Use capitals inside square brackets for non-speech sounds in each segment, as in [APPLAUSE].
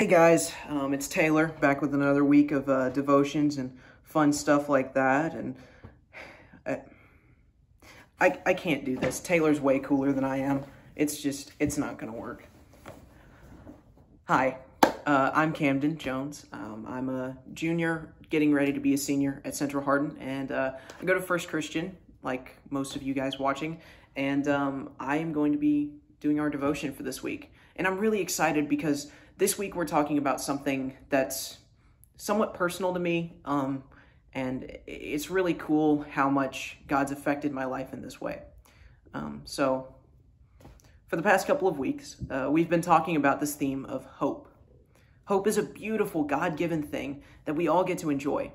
Hey guys, um, it's Taylor back with another week of uh, devotions and fun stuff like that. And I, I, I can't do this. Taylor's way cooler than I am. It's just, it's not going to work. Hi, uh, I'm Camden Jones. Um, I'm a junior getting ready to be a senior at Central Hardin. And uh, I go to First Christian, like most of you guys watching. And um, I am going to be doing our devotion for this week. And I'm really excited because this week we're talking about something that's somewhat personal to me. Um, and it's really cool how much God's affected my life in this way. Um, so, for the past couple of weeks, uh, we've been talking about this theme of hope. Hope is a beautiful, God given thing that we all get to enjoy,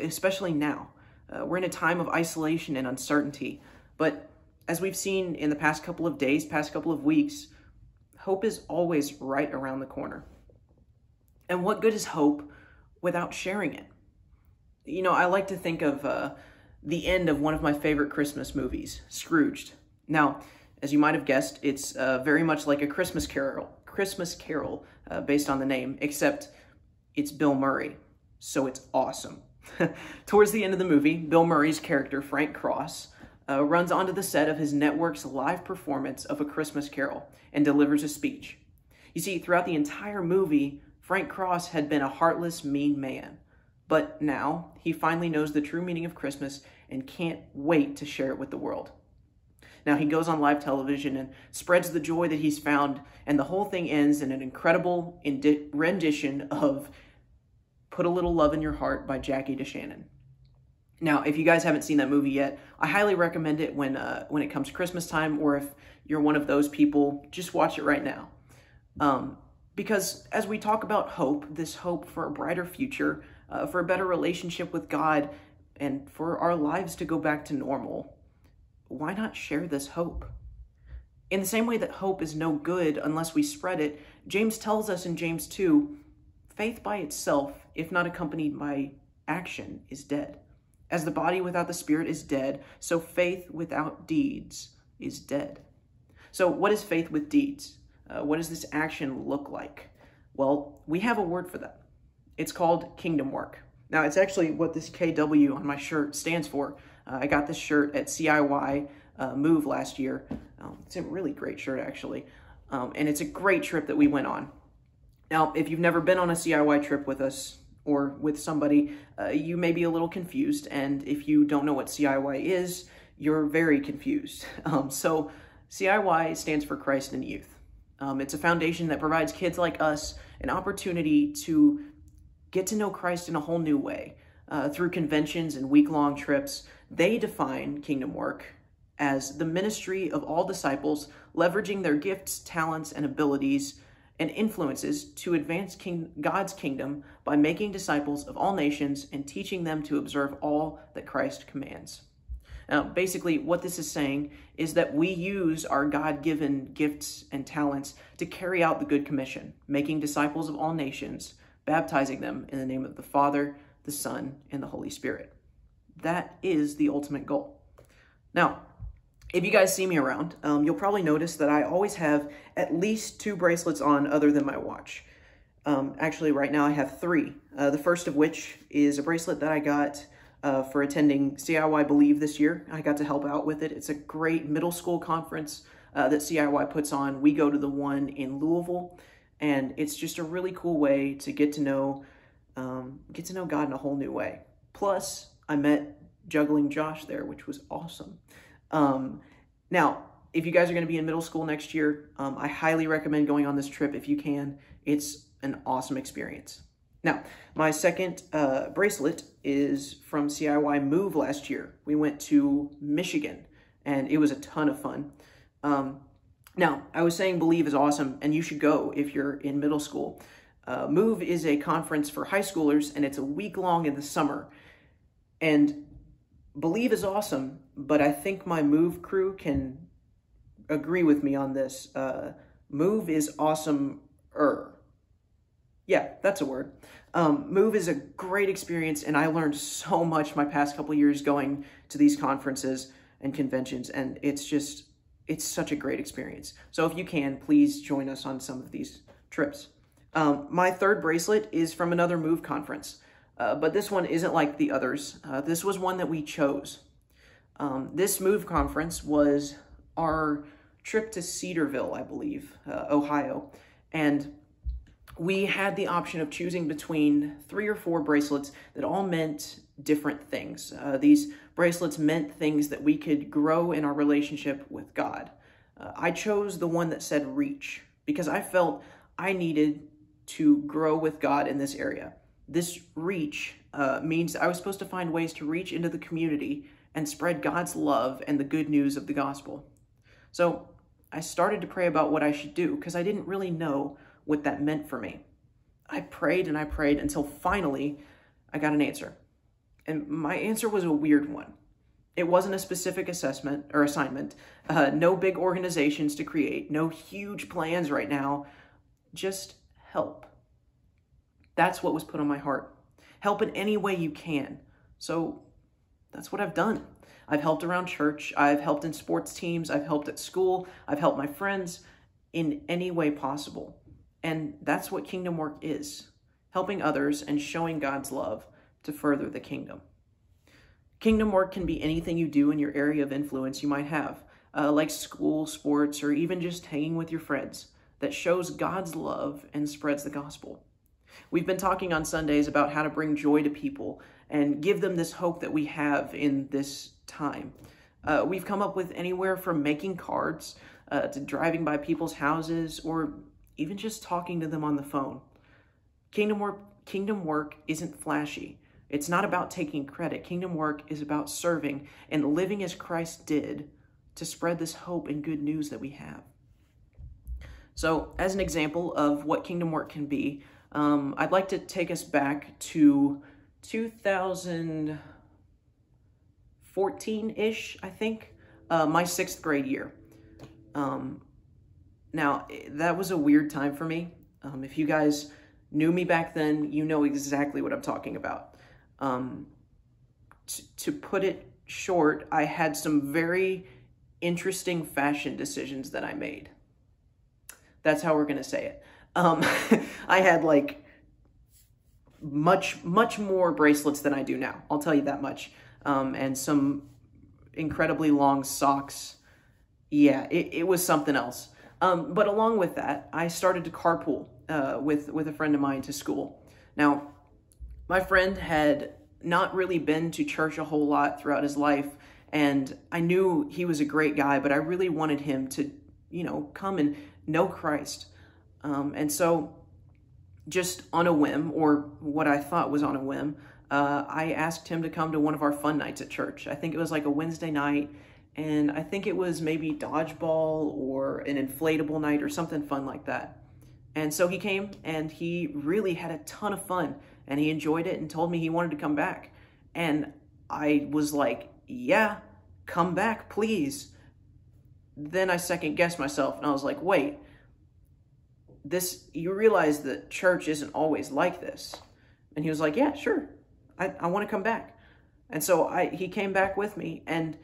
especially now. Uh, we're in a time of isolation and uncertainty, but as we've seen in the past couple of days, past couple of weeks, hope is always right around the corner. And what good is hope without sharing it? You know, I like to think of uh, the end of one of my favorite Christmas movies, Scrooged. Now, as you might have guessed, it's uh, very much like a Christmas Carol, Christmas Carol, uh, based on the name, except it's Bill Murray, so it's awesome. [LAUGHS] Towards the end of the movie, Bill Murray's character, Frank Cross, uh, runs onto the set of his network's live performance of A Christmas Carol and delivers a speech. You see, throughout the entire movie, Frank Cross had been a heartless, mean man. But now, he finally knows the true meaning of Christmas and can't wait to share it with the world. Now, he goes on live television and spreads the joy that he's found, and the whole thing ends in an incredible rendition of Put a Little Love in Your Heart by Jackie DeShannon. Now, if you guys haven't seen that movie yet, I highly recommend it when uh, when it comes Christmas time, or if you're one of those people, just watch it right now. Um, because as we talk about hope, this hope for a brighter future, uh, for a better relationship with God, and for our lives to go back to normal, why not share this hope? In the same way that hope is no good unless we spread it, James tells us in James 2 faith by itself, if not accompanied by action, is dead. As the body without the spirit is dead, so faith without deeds is dead. So, what is faith with deeds? Uh, what does this action look like? Well, we have a word for that. It's called kingdom work. Now, it's actually what this KW on my shirt stands for. Uh, I got this shirt at CIY uh, Move last year. Um, it's a really great shirt, actually. Um, and it's a great trip that we went on. Now, if you've never been on a CIY trip with us, or with somebody, uh, you may be a little confused. And if you don't know what CIY is, you're very confused. [LAUGHS] Um, so CIY stands for Christ in Youth. Um, it's a foundation that provides kids like us an opportunity to get to know Christ in a whole new way. Uh, through conventions and week-long trips, they define kingdom work as the ministry of all disciples, leveraging their gifts, talents, and abilities and influences to advance king, God's kingdom by making disciples of all nations and teaching them to observe all that Christ commands. Now, basically, what this is saying is that we use our God given gifts and talents to carry out the Good Commission, making disciples of all nations, baptizing them in the name of the Father, the Son, and the Holy Spirit. That is the ultimate goal. Now, if you guys see me around, um, you'll probably notice that I always have at least two bracelets on other than my watch. Um, actually, right now I have three. Uh, the first of which is a bracelet that I got uh, for attending CIY Believe this year. I got to help out with it. It's a great middle school conference uh, that CIY puts on. We go to the one in Louisville, and it's just a really cool way to get to know um, get to know God in a whole new way. Plus, I met Juggling Josh there, which was awesome. Um, now, if you guys are going to be in middle school next year, um, I highly recommend going on this trip if you can. It's an awesome experience. Now, my second uh, bracelet is from CIY Move last year. We went to Michigan, and it was a ton of fun. Um, now, I was saying Believe is awesome, and you should go if you're in middle school. Uh, Move is a conference for high schoolers, and it's a week long in the summer. And Believe is awesome, but I think my Move crew can agree with me on this. Uh, move is awesome-er. Yeah, that's a word. Um, move is a great experience, and I learned so much my past couple years going to these conferences and conventions, and it's just, it's such a great experience. So if you can, please join us on some of these trips. Um, my third bracelet is from another Move conference, uh, but this one isn't like the others. Uh, this was one that we chose. Um, this Move conference was our trip to Cedarville, I believe, uh, Ohio, and we had the option of choosing between three or four bracelets that all meant different things. Uh, these bracelets meant things that we could grow in our relationship with God. Uh, I chose the one that said reach because I felt I needed to grow with God in this area. This reach uh, means I was supposed to find ways to reach into the community and spread God's love and the good news of the gospel. So I started to pray about what I should do because I didn't really know what that meant for me. I prayed and I prayed until finally I got an answer. And my answer was a weird one. It wasn't a specific assessment or assignment, uh, no big organizations to create, no huge plans right now, just help. That's what was put on my heart. Help in any way you can. So that's what I've done. I've helped around church, I've helped in sports teams, I've helped at school, I've helped my friends in any way possible. And that's what kingdom work is helping others and showing God's love to further the kingdom. Kingdom work can be anything you do in your area of influence you might have, uh, like school, sports, or even just hanging with your friends, that shows God's love and spreads the gospel. We've been talking on Sundays about how to bring joy to people and give them this hope that we have in this time. Uh, we've come up with anywhere from making cards uh, to driving by people's houses or even just talking to them on the phone. Kingdom work, kingdom work isn't flashy. It's not about taking credit. Kingdom work is about serving and living as Christ did to spread this hope and good news that we have. So, as an example of what kingdom work can be, um, I'd like to take us back to 2014 ish, I think, uh, my sixth grade year. Um, now, that was a weird time for me. Um, if you guys knew me back then, you know exactly what I'm talking about. Um, to put it short, I had some very interesting fashion decisions that I made. That's how we're going to say it. Um, [LAUGHS] I had like much, much more bracelets than I do now. I'll tell you that much. Um, and some incredibly long socks. Yeah, it, it was something else. Um, but along with that, I started to carpool uh, with, with a friend of mine to school. Now, my friend had not really been to church a whole lot throughout his life, and I knew he was a great guy, but I really wanted him to, you know, come and know Christ. Um, and so, just on a whim, or what I thought was on a whim, uh, I asked him to come to one of our fun nights at church. I think it was like a Wednesday night, and I think it was maybe dodgeball or an inflatable night or something fun like that. And so he came and he really had a ton of fun and he enjoyed it and told me he wanted to come back. And I was like, yeah, come back, please. Then I second guessed myself and I was like, wait, this, you realize that church isn't always like this. And he was like, yeah, sure. I, I want to come back. And so I, he came back with me and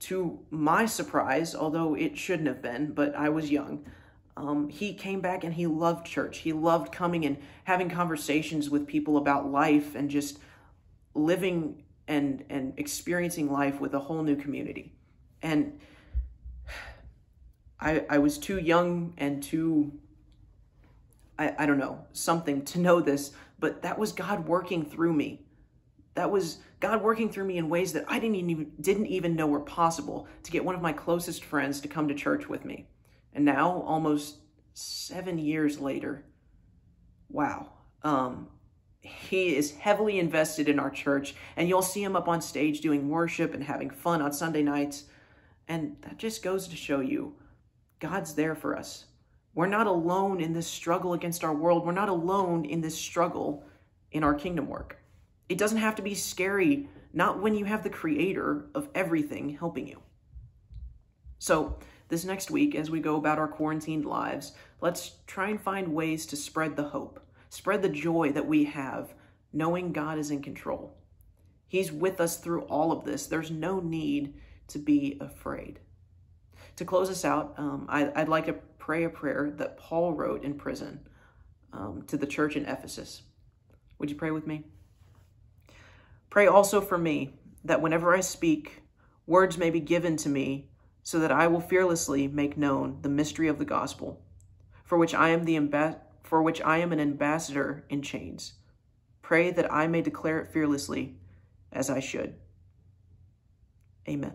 to my surprise, although it shouldn't have been, but I was young, um, he came back and he loved church. He loved coming and having conversations with people about life and just living and and experiencing life with a whole new community. And I I was too young and too I, I don't know, something to know this, but that was God working through me. That was God working through me in ways that I didn't even didn't even know were possible to get one of my closest friends to come to church with me. And now, almost seven years later, wow, um, he is heavily invested in our church, and you'll see him up on stage doing worship and having fun on Sunday nights. And that just goes to show you God's there for us. We're not alone in this struggle against our world. We're not alone in this struggle in our kingdom work. It doesn't have to be scary, not when you have the creator of everything helping you. So, this next week, as we go about our quarantined lives, let's try and find ways to spread the hope, spread the joy that we have, knowing God is in control. He's with us through all of this. There's no need to be afraid. To close us out, um, I, would like to pray a prayer that Paul wrote in prison. um, to the church in Ephesus. Would you pray with me? Pray also for me that whenever I speak, words may be given to me so that I will fearlessly make known the mystery of the gospel, for which I am the for which I am an ambassador in chains. Pray that I may declare it fearlessly as I should. Amen.